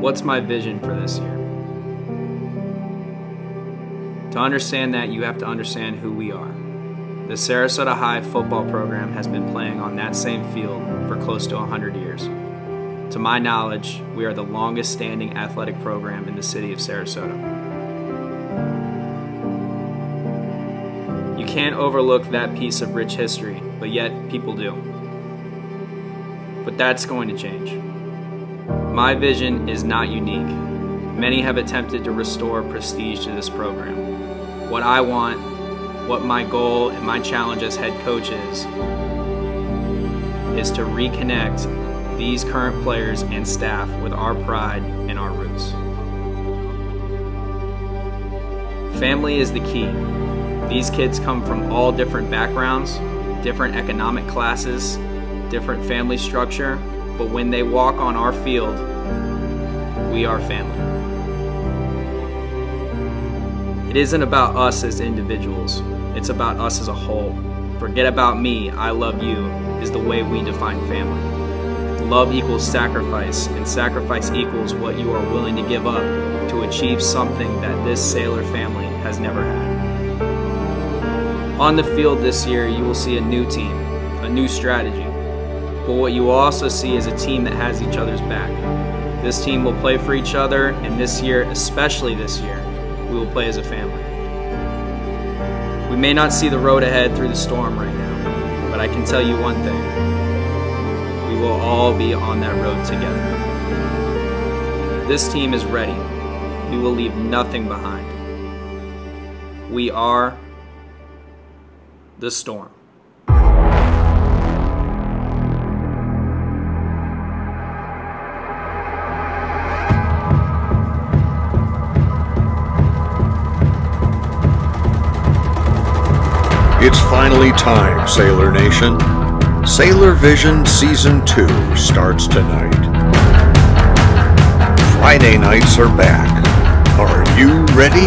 What's my vision for this year? To understand that, you have to understand who we are. The Sarasota High football program has been playing on that same field for close to 100 years. To my knowledge, we are the longest standing athletic program in the city of Sarasota. You can't overlook that piece of rich history, but yet people do. But that's going to change. My vision is not unique. Many have attempted to restore prestige to this program. What I want, what my goal and my challenge as head coach is, is to reconnect these current players and staff with our pride and our roots. Family is the key. These kids come from all different backgrounds, different economic classes, different family structure, but when they walk on our field, we are family. It isn't about us as individuals, it's about us as a whole. Forget about me, I love you is the way we define family. Love equals sacrifice, and sacrifice equals what you are willing to give up to achieve something that this Sailor family has never had. On the field this year, you will see a new team, a new strategy, but what you also see is a team that has each other's back. This team will play for each other, and this year, especially this year, we will play as a family. We may not see the road ahead through the storm right now, but I can tell you one thing. We will all be on that road together. This team is ready. We will leave nothing behind. We are the storm. It's finally time, Sailor Nation. Sailor Vision Season 2 starts tonight. Friday nights are back. Are you ready?